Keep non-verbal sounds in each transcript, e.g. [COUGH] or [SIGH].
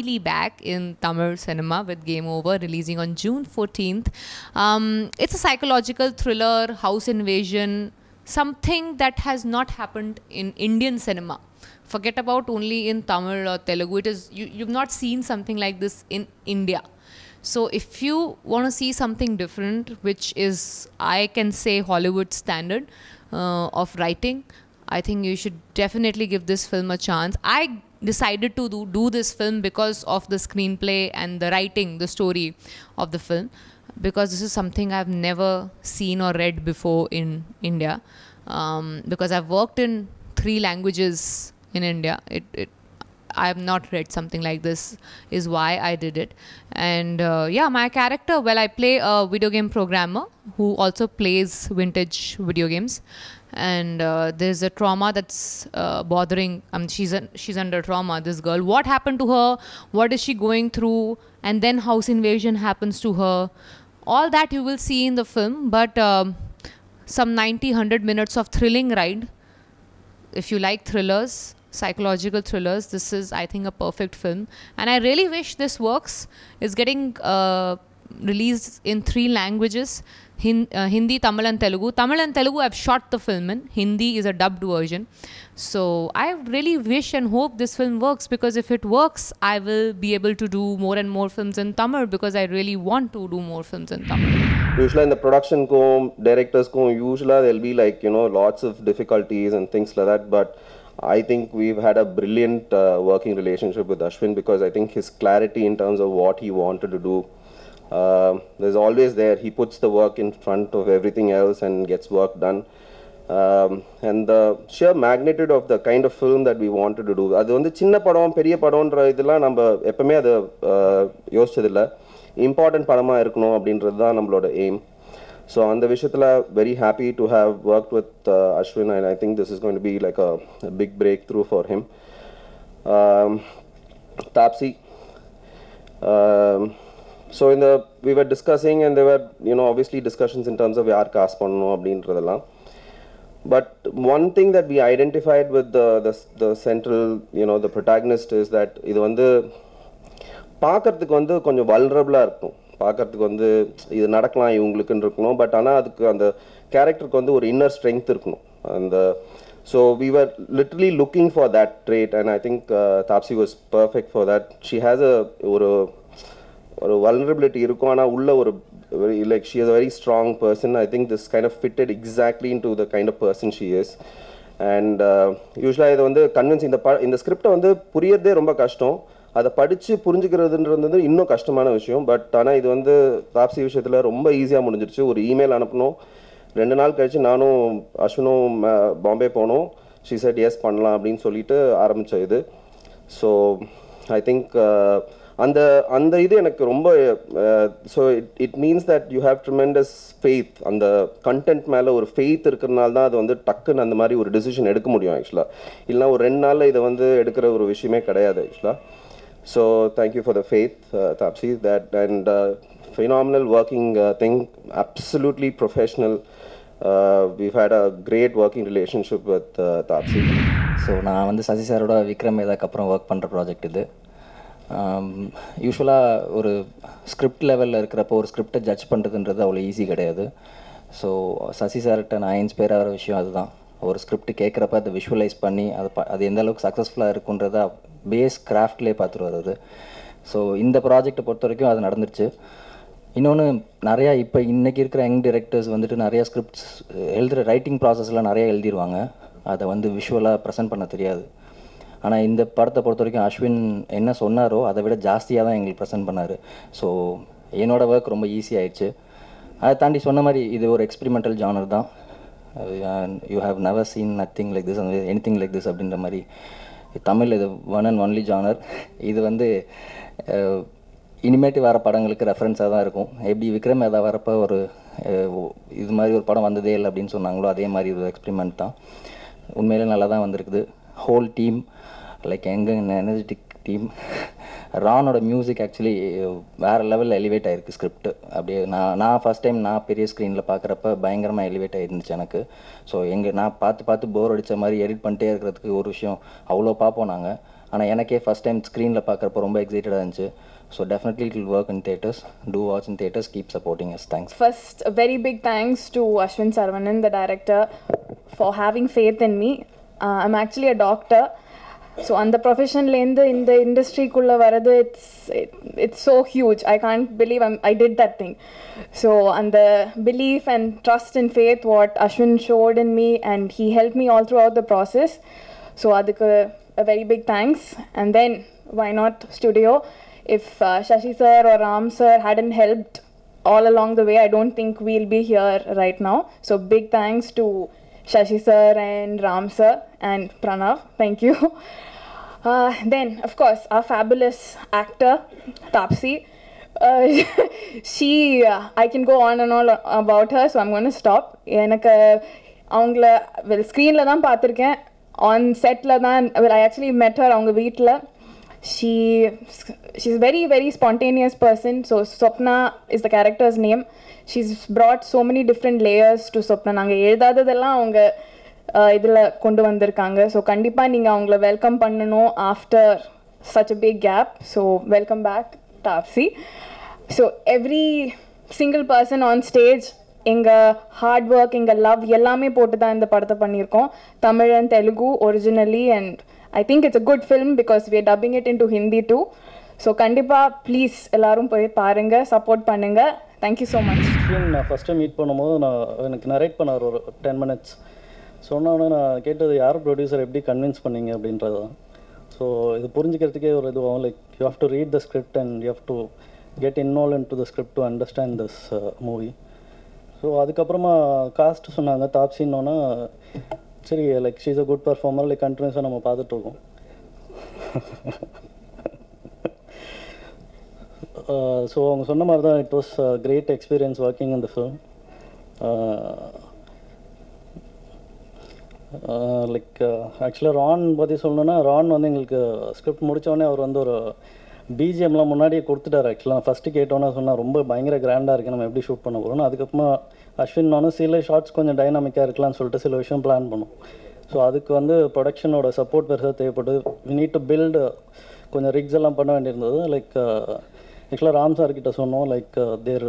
happily back in Tamil cinema with Game Over, releasing on June 14th. Um, it's a psychological thriller, house invasion, something that has not happened in Indian cinema. Forget about only in Tamil or Telugu. It is you, you've not seen something like this in India. So if you want to see something different, which is I can say Hollywood standard uh, of writing, I think you should definitely give this film a chance. I decided to do, do this film because of the screenplay and the writing, the story of the film, because this is something I've never seen or read before in India. Um, because I've worked in three languages in India. It, it I have not read something like this, is why I did it. And uh, yeah, my character, well, I play a video game programmer who also plays vintage video games. And uh, there's a trauma that's uh, bothering. Um, she's a, she's under trauma. This girl. What happened to her? What is she going through? And then house invasion happens to her. All that you will see in the film. But um, some 90, 100 minutes of thrilling ride. If you like thrillers, psychological thrillers, this is, I think, a perfect film. And I really wish this works. It's getting uh, released in three languages Hin- uh, Hindi, Tamil, and Telugu. Tamil and Telugu, I've shot the film in. Hindi is a dubbed version. So I really wish and hope this film works because if it works, I will be able to do more and more films in Tamil because I really want to do more films in Tamil. Usually in the production, ko, directors, ko, usually there'll be like, you know, lots of difficulties and things like that. But I think we've had a brilliant uh, working relationship with Ashwin because I think his clarity in terms of what he wanted to do uh, there's always there. He puts the work in front of everything else and gets work done. Um, and the sheer magnitude of the kind of film that we wanted to do அது வந்து சின்ன படம் பெரிய படம்ன்ற இதெல்லாம் நம்ம எப்பவுமே அதை யோசிச்சதில்லை important படமாக இருக்கணும் அப்படின்றது தான் நம்மளோட எய்ம் ஸோ அந்த விஷயத்தில் very happy to have work with Ashwin and I think this is going to be like a big breakthrough for him Taapsee so இந்த we were discussing and there were you know obviously discussions in terms of யார் காசு பண்ணணும் அப்படின்றதெல்லாம் but one thing that we identified with the the central you know the protagonist is that இது வந்து பார்க்கறதுக்கு வந்து கொஞ்சம் வல்ரபுளாக இருக்கும். பார்க்கறதுக்கு வந்து இது நடக்கலாம் இவங்களுக்குன்னு இருக்கணும். பட் ஆனால் அதுக்கு அந்த கேரக்டருக்கு வந்து ஒரு இன்னர் ஸ்ட்ரென்த் இருக்கணும். அந்த so we were literally looking for that trait and I think Taapsee was perfect for that she has a ஒரு ஒரு வல்னரபிலிட்டி இருக்கும். ஆனால் உள்ள ஒரு like she is a very strong person I think this kind of fitted exactly into the kind of person she is and யூஸ்வலாக இதை வந்து convince இந்த ப இந்த ஸ்கிரிப்டை வந்து புரியறதே ரொம்ப கஷ்டம். அதை படித்து புரிஞ்சுக்கிறதுன்றது வந்து இன்னும் கஷ்டமான விஷயம். பட் ஆனால் இது வந்து தாப்சி விஷயத்தில் ரொம்ப ஈஸியாக முடிஞ்சிருச்சு. ஒரு இமெயில் அனுப்பணும் ரெண்டு நாள் கழித்து நானும் அஸ்வினும் பாம்பே போனோம். ஷி செட் எஸ் பண்ணலாம் அப்படின்னு சொல்லிட்டு ஆரம்பித்த இது. ஸோ ஐ திங்க் அந்த அந்த இது எனக்கு ரொம்ப so it it means that you have tremendous faith அந்த கண்டென்ட் மேலே ஒரு ஃபெய்த் இருக்கிறனால தான் அது வந்து டக்குன்னு அந்த மாதிரி ஒரு டிசிஷன் எடுக்க முடியும் ஆக்சுவலாக இல்லைனா ஒரு ரெண்டு நாளில் இதை வந்து எடுக்கிற ஒரு விஷயமே கிடையாது ஆக்சுவலாக so thank you for the faith Taapsee. That and phenomenal working thing absolutely professional professional. Had a great working relationship with Taapsee. So நான் வந்து சசி சாரோட விக்ரம் வேதாக்கு அப்புறம் ஒர்க் பண்ணுற ப்ராஜெக்ட் இது. யூஸ்வலாக ஒரு ஸ்கிரிப்ட் லெவலில் இருக்கிறப்போ ஒரு ஸ்கிரிப்டை ஜட்ஜ் பண்ணுறதுன்றது அவ்வளோ ஈஸி கிடையாது. ஸோ சசி சார்கிட்ட நான் இன்ஸ்பயர் ஆகிற விஷயம் அதுதான். ஒரு ஸ்கிரிப்ட் கேட்குறப்ப அதை விஷுவலைஸ் பண்ணி அது ப அது எந்த அளவுக்கு சக்ஸஸ்ஃபுல்லாக இருக்குன்றத பேஸ் கிராஃப்ட்லேயே பார்த்துருவார் அது ஸோ இந்த ப்ராஜெக்டை பொறுத்த வரைக்கும் அது நடந்துருச்சு. இன்னொன்று நிறையா இப்போ இன்றைக்கி இருக்கிற யங் டிரெக்டர்ஸ் வந்துட்டு நிறையா ஸ்கிரிப்ட்ஸ் எழுதுகிற ரைட்டிங் ப்ராசஸ்லாம் நிறையா எழுதிடுவாங்க அதை வந்து விஷுவலாக ப்ரெசென்ட் பண்ண தெரியாது. ஆனால் இந்த படத்தை பொறுத்த வரைக்கும் அஸ்வின் என்ன சொன்னாரோ அதை விட ஜாஸ்தியாக தான் எங்களுக்கு ப்ரெசென்ட் பண்ணார். ஸோ என்னோட ஒர்க் ரொம்ப ஈஸி ஆயிடுச்சு. அதை தாண்டி சொன்ன மாதிரி இது ஒரு எக்ஸ்பெரிமெண்டல் ஜானர் தான். You have never seen nothing like this anything like this அப்படின்ற மாதிரி. தமிழ் இது ஒன் அண்ட் ஒன்லி ஜானர் இது வந்து இனிமேட்டு வர படங்களுக்கு ரெஃபரன்ஸாக தான் இருக்கும். எப்படி விக்ரம் ஏதா வரப்போ ஒரு இது மாதிரி ஒரு படம் வந்ததே இல்லை அப்படின்னு சொன்னாங்களோ அதே மாதிரி ஒரு எக்ஸ்பெரிமெண்ட் தான். உண்மையிலே நல்லா தான் வந்திருக்குது. ஹோல் டீம் லைக் எங்கெங்க எனர்ஜெட்டிக் டீம் ரானோட மியூசிக் ஆக்சுவலி வேறு லெவலில் எலிவேட் ஆகிருக்கு ஸ்கிரிப்ட் அப்படியே நான் நான் ஃபஸ்ட் டைம் நான் பெரிய ஸ்க்ரீனில் பார்க்குறப்ப பயங்கரமாக எலிவேட் ஆகிருந்துச்சு எனக்கு. ஸோ எங்கள் நான் பார்த்து பார்த்து போர் அடித்த மாதிரி எடிட் பண்ணிட்டே இருக்கிறதுக்கு ஒரு விஷயம் அவ்வளோ பார்ப்போம் நாங்கள் ஆனால் எனக்கே ஃபஸ்ட் டைம் ஸ்க்ரீனில் பார்க்குறப்ப ரொம்ப எக்ஸைட்டடாக இருந்துச்சு. So definitely it will work in theatres to watch in theatres keep supporting us thanks First, a very big thanks to Ashwin Saravanan, the director, for having faith in me. Uh, I'm actually a doctor. So அந்த ப்ரொஃபஷன்லேருந்து இந்த இண்டஸ்ட்ரிக்குள்ளே வரது it's it's so huge I can't believe I'm I did that thing so அந்த belief and trust and faith what Ashwin showed in me and he help me all throughout the process so அதுக்கு a very big thanks and then why not studio if uh, shashi sir or ram sir hadn't helped all along the way i don't think we'll be here right now so big thanks to shashi sir and ram sir and pranav thank you uh, then of course our fabulous actor tapsi uh, [LAUGHS] she uh, i can go on and all about her so i'm going to stop எனக்கு அவங்கள well ஸ்க்ரீனில் தான் பார்த்துருக்கேன் on settle தான் well I actually met her அவங்க வீட்டில் she a very very spontaneous person so Sopna is the character's name she's brought so many different layers to Sopna நாங்கள் எழுதாததெல்லாம் அவங்க இதில் கொண்டு வந்திருக்காங்க. ஸோ கண்டிப்பாக நீங்கள் அவங்கள வெல்கம் பண்ணணும் after such a big gap so welcome back tapsi. So every single person on stage எங்கள் ஹார்ட் ஒர்க் எங்கள் லவ் எல்லாமே போட்டு தான் இந்த படத்தை பண்ணியிருக்கோம். Tamil and Telugu originally and I think it's a good film because we dubbing it into Hindi too so கண்டிப்பாக please எல்லாரும் போய் பாருங்கள் சப்போர்ட் பண்ணுங்கள் தேங்க்யூ ஸோ மச் நான் நான் டைம் மீட் பண்ணும்போது நான் எனக்கு நரேட் பண்ணார் ஒரு டென் மினிட்ஸ் சொன்னோடனே நான் கேட்டது யார் ப்ரொடியூசர் எப்படி கன்வின்ஸ் பண்ணீங்க? அப்படின்றது தான் ஸோ இது புரிஞ்சுக்கிறதுக்கே ஒரு இதுவாகும். Like you have to read the script and you have to get involve into the script to understand this movie so அதுக்கப்புறமா காஸ்ட் சொன்னாங்க தாப்சின்னோன்னா சரி like she's a good performer like கண்டினியூஸாக நம்ம பார்த்துட்ருக்கோம் ஸோ [LAUGHS] uh, அவங்க சொன்ன மாதிரி தான் it was great experience working இந்த ஃபிலிம் லைக் ஆக்சுவலாக ரான் பற்றி சொல்லணுன்னா ரான் வந்து எங்களுக்கு ஸ்கிரிப்ட் முடித்தோடனே அவர் வந்து ஒரு பிஜிஎம்லாம் முன்னாடியே கொடுத்துட்டார் ஆக்சுவலாக ஃபஸ்ட்டு கேட்டோன்னே சொன்னால் ரொம்ப பயங்கர கிராண்டாக இருக்குது நம்ம எப்படி ஷூட் பண்ண போகிறோம்னு அதுக்கப்புறமா அஸ்வின் நானும் சில ஷார்ட்ஸ் கொஞ்சம் டைனாமிக்காக இருக்கலாம்னு சொல்லிட்டு சில விஷயம் பிளான் பண்ணோம். ஸோ அதுக்கு வந்து ப்ரொடக்ஷனோட சப்போர்ட் பெருசாக தேவைப்படுது வி நீட் டு பில்டு கொஞ்சம் ரிக்ஸ் எல்லாம் பண்ண வேண்டியிருந்தது. லைக் uh, ஆக்சுவலாக ராம் சார் கிட்ட சொன்னோம். Like there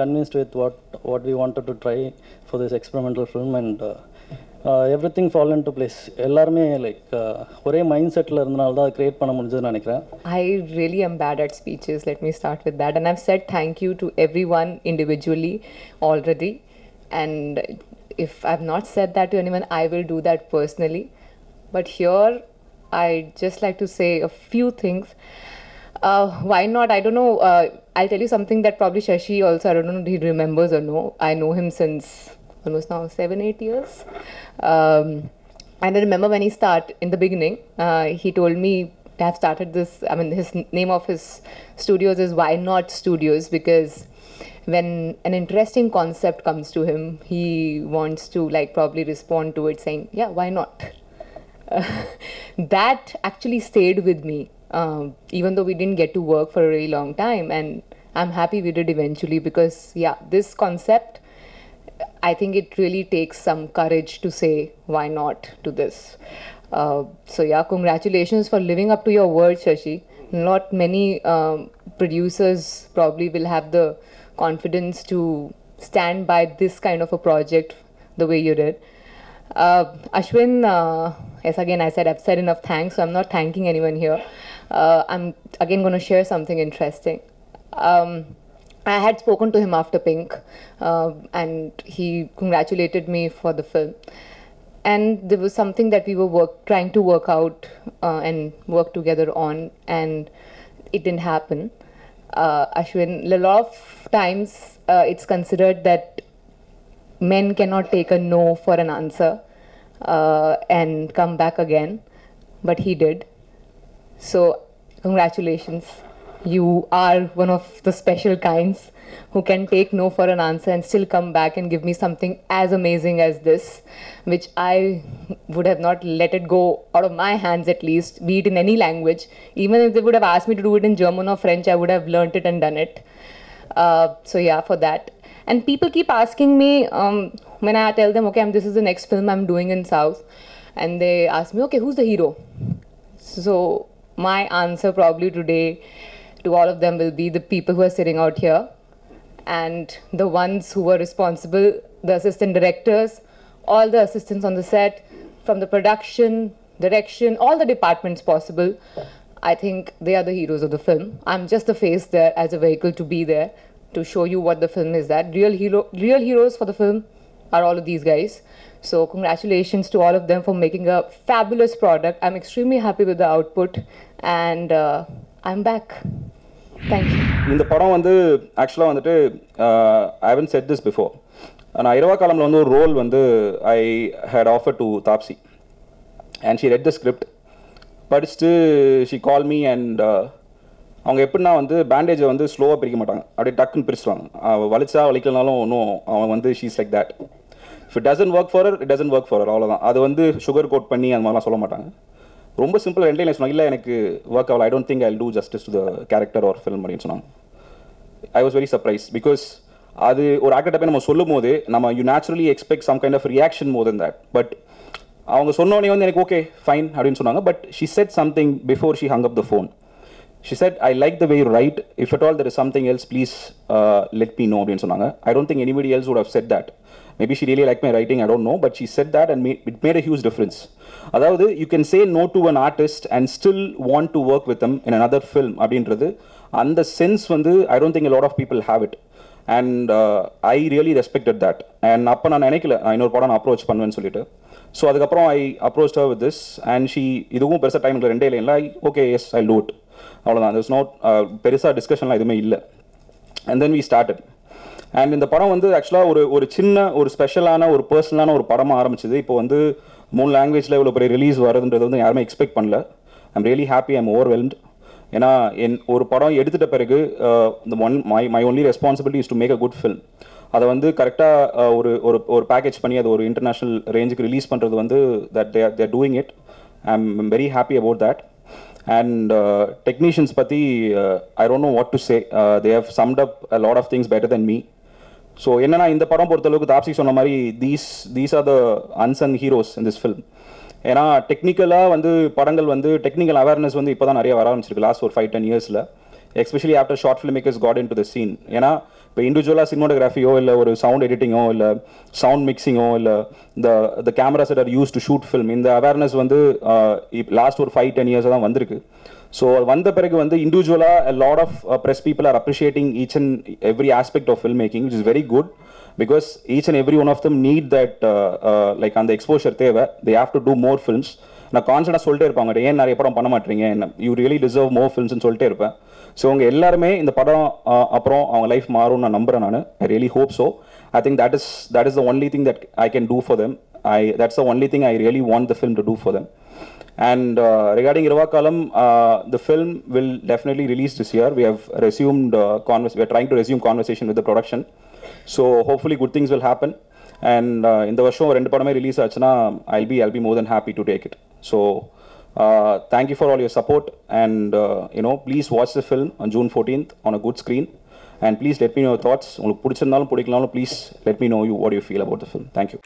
convinced with what what we wanted to try for this experimental film and Everything fall into place எல்லாருமே லைக் ஒரே மைண்ட் செட்டில் இருந்தனால தான் க்ரியேட் பண்ண முடிஞ்சதுன்னு நினைக்கிறேன் I really am bad at speeches. Let me start with that. And I've said thank you to everyone individually already. And if I've not said that to anyone, I will do that personally. But here, I'd just like to say a few things. Uh, why not? I don't know. Uh, I'll tell you something that probably Shashi also, I don't know if he remembers or no. I know him since almost now seven, eight years. Um, and I remember when he started in the beginning, uh, he told me to have started this. I mean, his name of his studios is Why Not Studios because when an interesting concept comes to him, he wants to like probably respond to it saying, "Yeah, why not?" [LAUGHS] that actually stayed with me, um, even though we didn't get to work for a really long time. And I'm happy we did eventually because, yeah, this concept, I think it really takes some courage to say, why not to this. Uh, so, yeah, congratulations for living up to your word, Shashi. Not many um, producers probably will have the confidence to stand by this kind of a project the way you did. Uh, Ashwin, uh, yes, again, I said I've said enough thanks, so I'm not thanking anyone here. Uh, I'm again going to share something interesting. Um, I had spoken to him after Pink, uh, and he congratulated me for the film. And there was something that we were work, trying to work out uh, and work together on, and it didn't happen. Uh, Ashwin, a lot of times uh, it's considered that men cannot take a no for an answer uh, and come back again, but he did. So, congratulations. You are one of the special kinds who can take no for an answer and still come back and give me something as amazing as this, which I would have not let it go out of my hands at least, be it in any language. Even if they would have asked me to do it in German or French, I would have learnt it and done it. Uh, so, yeah, for that. And people keep asking me um, when I tell them, okay, I'm, this is the next film I'm doing in South, and they ask me, okay, who's the hero? So my answer probably today to all of them will be the people who are sitting out here and the ones who were responsible, the assistant directors, all the assistants on the set, from the production, direction, all the departments possible. I think they are the heroes of the film. I'm just the face there as a vehicle to be there to show you what the film is. That real hero, real heroes for the film are all of these guys. So congratulations to all of them for making a fabulous product. I'm extremely happy with the output, and uh, I'm back இந்த படம் வந்து ஆக்சுவலாக வந்துட்டு I haven't said this before நான் இரவா காலமில் வந்து ஒரு ரோல் வந்து I had offer to Taapsee and she read the script படிச்சுட்டு ஷி கால் மீ அண்ட் அவங்க எப்படின்னா வந்து பேண்டேஜை வந்து ஸ்லோவாக பிரிக்க மாட்டாங்க. அப்படியே டக்குன்னு பிரிச்சுவாங்க அவள் வலிச்சா வலிக்கலனாலும் ஒன்றும் அவன் வந்து she's like that if it doesn't work for it doesn't work for அவ்வளோதான் அது வந்து சுகர் கோட் பண்ணி அந்த மாதிரிலாம் சொல்ல மாட்டாங்க. ரொம்ப சிம்பிள் ரெண்டே லைன் சொன்னாங்க. இல்லை எனக்கு ஒர்க் ஆகல. I don't think I do justice to the character or film அப்படின்னு சொன்னாங்க. I was very surprise because அது ஒரு ஆக்டர்ட்ட போய் நம்ம சொல்லும் போது நம்ம you naturally expect some kind of reaction more than that but அவங்க சொன்னோடனே வந்து எனக்கு ஓகே ஃபைன் அப்படின்னு சொன்னாங்க. But she said something before she hung up the phone she said I like the way you write if at all there is something else please let me know அப்படின்னு சொன்னாங்க. I don't think anybody else would have said that maybe she really like my writing I don't know but she said that and it made a huge difference அதாவது you can say no to an artist and still want to work with them in another film அப்படின்றது அந்த sense வந்து I don't think lot of people have it and I really respected that and அப்போ நான் நினைக்கல நான் இன்னொரு படம் நான் அப்ரோச் பண்ணுவேன்னு சொல்லிட்டு. ஸோ அதுக்கப்புறம் I approach with this and she இதுவும் பெருசாக டைம் இல்லை ரெண்டே இல்லை I okay yes I do it அவ்வளோதான் திஸ் நோட் பெருசாக டிஸ்கஷன்லாம் எதுவுமே இல்லை. And then we started and இந்த படம் வந்து ஆக்சுவலாக ஒரு ஒரு சின்ன ஒரு ஸ்பெஷலான ஒரு பர்சனலான ஒரு படமாக ஆரம்பிச்சது. இப்போ வந்து மூணு லாங்குவேஜில் இவ்வளோ பெரிய ரிலீஸ் வருதுன்றது வந்து யாருமே எக்ஸ்பெக்ட் பண்ணல. I'm really happy I'm overwhelmed ஏன்னா என் ஒரு படம் எடுத்துட்ட பிறகு இந்த one my my only responsibility is to make a good film அதை வந்து கரெக்டாக ஒரு ஒரு ஒரு பேக்கேஜ் பண்ணி அது ஒரு இன்டர்நேஷ்னல் ரேஞ்சுக்கு ரிலீஸ் பண்ணுறது வந்து that there there doing it I am very happy about that and technicians பற்றி I don't know what to say they have summed up a lot of things better then me so என்னன்னா இந்த படம் பொறுத்தளவுக்கு தாப்சி சொன்ன மாதிரி these these are the unsung heroes in this film ஏன்னா டெக்னிக்கலாக வந்து படங்கள் வந்து டெக்னிக்கல் அவேர்னஸ் வந்து இப்போ தான் நிறைய வர ஆரம்பிச்சிருக்கு லாஸ்ட் ஒரு ஃபைவ் டென் இயர்ஸில் especially after short film makers got in to the scene ஏன்னா இப்போ இண்டிவிஜுவலாக சினிமோட்டோகிராஃபியோ இல்லை ஒரு சவுண்ட் எடிட்டிங்கோ இல்லை சவுண்ட் மிக்சிங்கோ இல்லை இந்த the cameras are use to shoot film இந்த அவேர்னஸ் வந்து லாஸ்ட் ஒரு ஃபைவ் டென் இயர்ஸ் தான் வந்திருக்கு. ஸோ வந்த பிறகு வந்து இண்டிவிஜுவலாக lot of press people are appreciating each and every aspect of film making it is very good because each and every one of them need that like அந்த exposure தேவை. They have to do more films நான் கான்ஸ்டன்டாக சொல்லிட்டே இருப்பாங்க ஏன் நிறைய படம் பண்ண மாட்டீங்க? என்ன யூ ரியலி டிசர்வ் மோர் ஃபில்ம்ஸ்னு சொல்லிட்டே இருப்பேன். ஸோ அவங்க எல்லாருமே இந்த படம் அப்புறம் அவங்க லைஃப் மாறும்னு நான் நம்புறேன் நான். I really hope so I think that is that is the only thing that I can do for them I that's the only thing I really want the film to do for them And uh, regarding Irvakalam, uh, the film will definitely release this year. We have resumed uh, convers- we are trying to resume conversation with the production. So hopefully good things will happen. And uh, இந்த வருஷம் ரெண்டு படமே release ஆச்சுன்னா I'll be I'll be more then happy to take it so thank you for all your support and you know please watch the film on June fourteenth on a good screen and please let me know thoughts உங்களுக்கு பிடிச்சிருந்தாலும் பிடிக்கலாலும் please let me know you what you feel about the film thank you